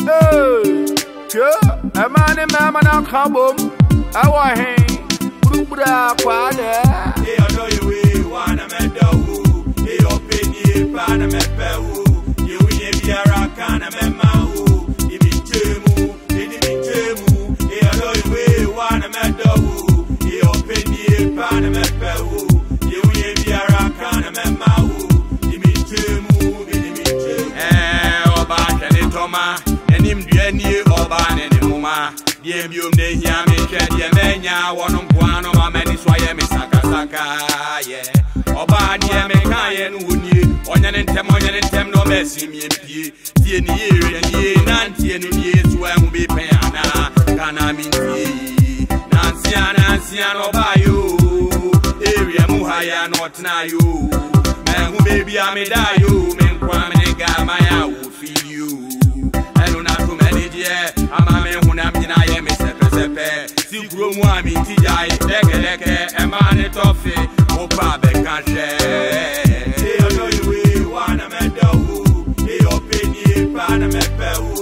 Hey, yeah, a man in my man out kabum. I want him. Bubra kwada. Hey, I know you will want a medal who. Hey, open ye pana me pewu. You will be a rakana me mahu. Ibi temu, ibi temu. Hey, I know you will want a medal who. Hey, open ye pana me pewu. nwoma anim dua nie ɔbaa ne ne nwoma deɛ biom na ehia me hwɛ deɛ mɛnya wɔ no mpoa no ma m'ani so ayɛ me sakasaka yɛ ɔbaa deɛ mekaeɛ no wɔnie ɔnyɛ ne ntɛm ɔnyɛ ne ntɛm na ɔma asi mie mpie tie ne yie hwɛ nie nantie no nie so ɛho bi pɛn anaa kana mentie yi nansia nansia na ɔbaayɛ o area mu ha yɛ na ɔtenaayɛ yo, mɛho beebi a medaayɛ o menkwa me ne gaa ma yɛ a wɔfii turo mu àmì tíjà yìí lẹ́kẹ̀lẹ́kẹ̀ ẹ máa ní tọ́fì ó pa abẹ́ kan ṣẹ́. ṣé ọjọ́ ìwé ìwà ànàmẹ́dẹ́ wò ṣé ọ̀pẹ ní ipa ànàmẹ́fẹ́ wò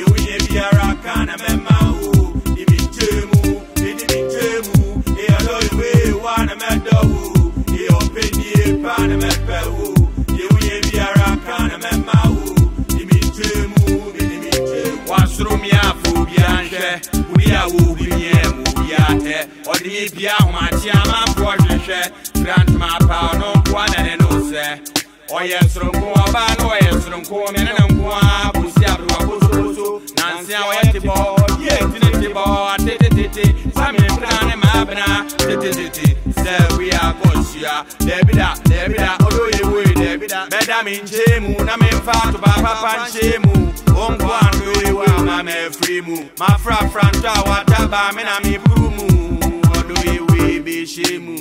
ìwé yẹn bí ara kan ànàmẹ́má wò ìbí jẹ́ mu ìdíbi jẹ́ mu ṣé ọjọ́ ìwé ìwà ànàmẹ́dẹ́ wò ṣé ọ̀pẹ ní ipa ànàmẹ́fẹ́ wò ìwé wò ìbí mu ìdíbi jẹ́ mu. mi àfọ̀ bí a ń ṣẹ́ biribi bia ahomakye amanfoɔ hwehwɛ grantma pa no nkoa na ne no sɛ ɔyɛ soronko ɔbaa na ɔyɛ soronko me ne ne nko a bosi aberewakosokoso nanse a ɔyɛ tebɔ yie tine tebɔ atetetete sa mempena ne maabena tetetete sɛ wia kɔsua daabi da daabi da ɔdɔ yɛ wei daabi da mɛda me nkyɛn mu na memfa atoba papa nkyɛn mu ɔnko ano yɛ wei ma mɛfiri mu mafrafra ntɔ a wataba me na meburu mu emeshemu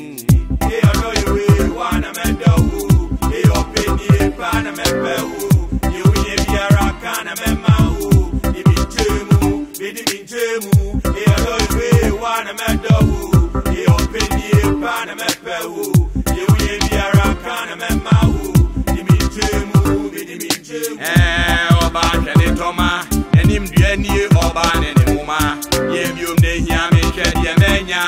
eyoloyowe wanamedowu eyopeni epanamepewu ewuye biara kanamemawu ibintemu bidibintemu eyoloyowe wanamedowu eyopeni epanamepewu ewuye biara kanamemawu ibintemu bidibintemu. ẹ ọba àtẹnitọ́ma ẹni mìíràn ni ọba nínú.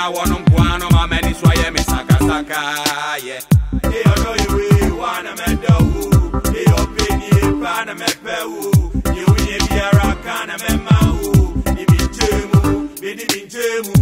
na wɔno mpoa no ma m'ani so ayɛ me sakasakaayɛ eyɛ ɔdɔ yɛwe wa na mɛdɔ wo eyɛ ɔpɛnie pa na mɛpɛ wo yɛwoyɛ biara ka na mɛma wo ne menkyɛ mu mene menkyɛ mu